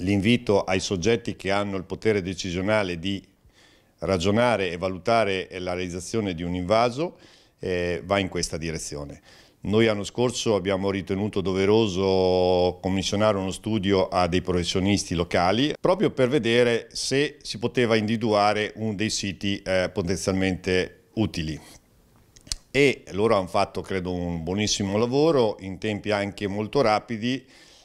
l'invito ai soggetti che hanno il potere decisionale di ragionare e valutare la realizzazione di un invaso eh, va in questa direzione. Noi l'anno scorso abbiamo ritenuto doveroso commissionare uno studio a dei professionisti locali proprio per vedere se si poteva individuare uno dei siti eh, potenzialmente utili. E loro hanno fatto credo un buonissimo lavoro in tempi anche molto rapidi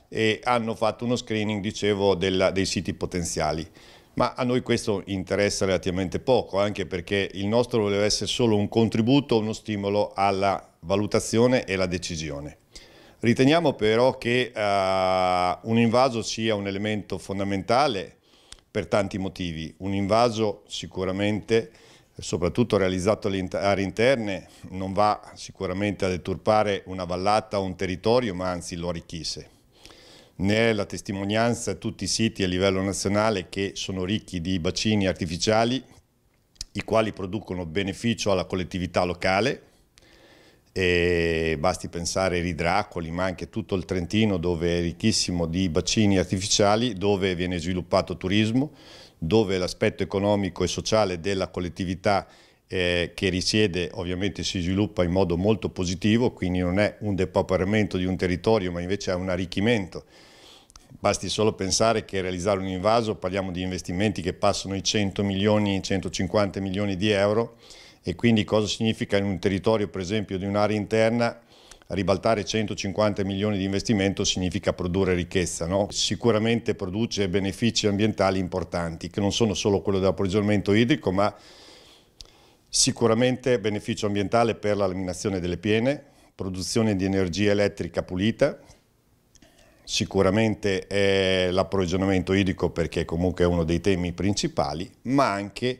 e hanno fatto uno screening, dicevo, della, dei siti potenziali. Ma a noi questo interessa relativamente poco, anche perché il nostro voleva essere solo un contributo, uno stimolo alla valutazione e alla decisione. Riteniamo però che uh, un invaso sia un elemento fondamentale per tanti motivi. Un invaso sicuramente, soprattutto realizzato alle aree interne, non va sicuramente a deturpare una vallata o un territorio, ma anzi lo arricchisse ne è la testimonianza tutti i siti a livello nazionale che sono ricchi di bacini artificiali, i quali producono beneficio alla collettività locale, e basti pensare ai Ridracoli, ma anche tutto il Trentino dove è ricchissimo di bacini artificiali, dove viene sviluppato turismo, dove l'aspetto economico e sociale della collettività eh, che risiede ovviamente si sviluppa in modo molto positivo, quindi non è un depauperamento di un territorio, ma invece è un arricchimento Basti solo pensare che realizzare un invaso parliamo di investimenti che passano i 100 milioni, 150 milioni di euro e quindi cosa significa in un territorio per esempio di un'area interna ribaltare 150 milioni di investimento significa produrre ricchezza, no? sicuramente produce benefici ambientali importanti che non sono solo quello dell'approvvigionamento idrico ma sicuramente beneficio ambientale per la laminazione delle piene, produzione di energia elettrica pulita. Sicuramente l'approvvigionamento idrico perché comunque è uno dei temi principali, ma anche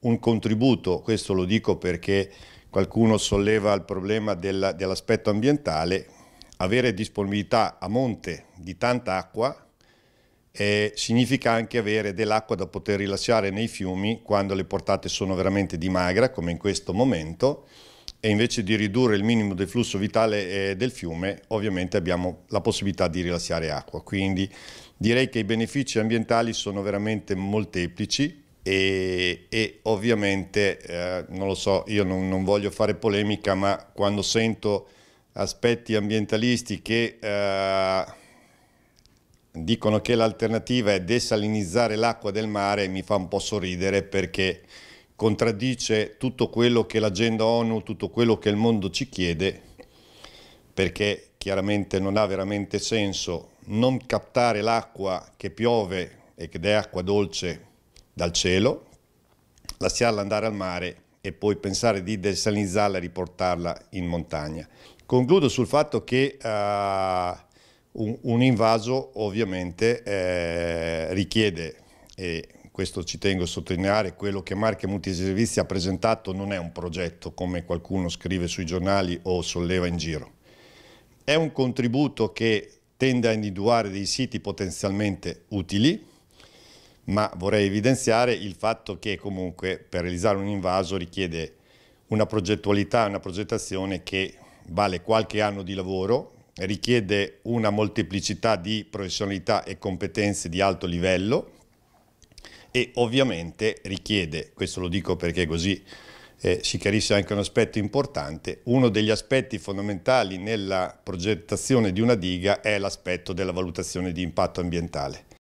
un contributo, questo lo dico perché qualcuno solleva il problema del, dell'aspetto ambientale, avere disponibilità a monte di tanta acqua eh, significa anche avere dell'acqua da poter rilasciare nei fiumi quando le portate sono veramente di magra, come in questo momento, e invece di ridurre il minimo del flusso vitale eh, del fiume, ovviamente abbiamo la possibilità di rilasciare acqua. Quindi direi che i benefici ambientali sono veramente molteplici e, e ovviamente, eh, non lo so, io non, non, voglio fare polemica, ma quando sento aspetti ambientalisti che eh, dicono che l'alternativa è desalinizzare l'acqua del mare, mi fa un po' sorridere perché contraddice tutto quello che l'agenda ONU, tutto quello che il mondo ci chiede, perché chiaramente non ha veramente senso non captare l'acqua che piove e che è acqua dolce dal cielo, lasciarla andare al mare e poi pensare di desalinizzarla e riportarla in montagna. Concludo sul fatto che uh, un, un, invaso ovviamente eh, richiede, e questo ci tengo a sottolineare, quello che Marche Multiservizi ha presentato non è un progetto come qualcuno scrive sui giornali o solleva in giro. È un contributo che tende a individuare dei siti potenzialmente utili, ma vorrei evidenziare il fatto che comunque per realizzare un invaso richiede una progettualità, una progettazione che vale qualche anno di lavoro, richiede una molteplicità di professionalità e competenze di alto livello, e ovviamente richiede, questo lo dico perché così eh, si chiarisce anche un aspetto importante, uno degli aspetti fondamentali nella progettazione di una diga è l'aspetto della valutazione di impatto ambientale.